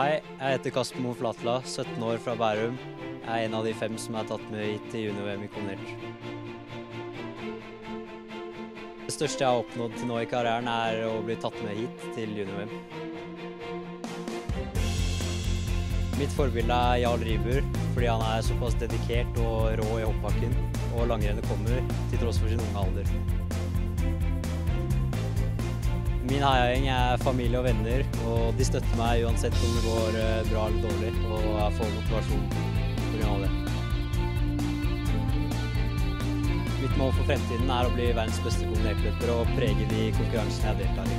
Hei, jeg heter Kasper Flatla, 17 år fra Bærum. Jeg er en av de fem som er tatt med hit til junior-VM i kombinert. Det største jeg har oppnådd til nå i karrieren, er å bli tatt med hit til junior-VM. Mitt forbilde er Jarl Riiber, fordi han er såpass dedikert og rå i hoppbakken, og langrennet kommer til tross for sin unge alder. Min heiagjeng er familie og venner, og de støtter meg uansett om det går eh, bra eller dårlig, og jeg får motivasjon pga. det. Mitt mål for fremtiden er å bli verdens beste kombinertløper og prege de konkurransene jeg deltar i.